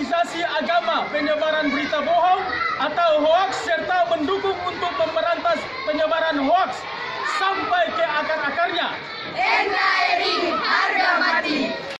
politisasi agama, penyebaran berita bohong atau hoaks serta mendukung untuk memberantas penyebaran hoaks sampai ke akar-akarnya.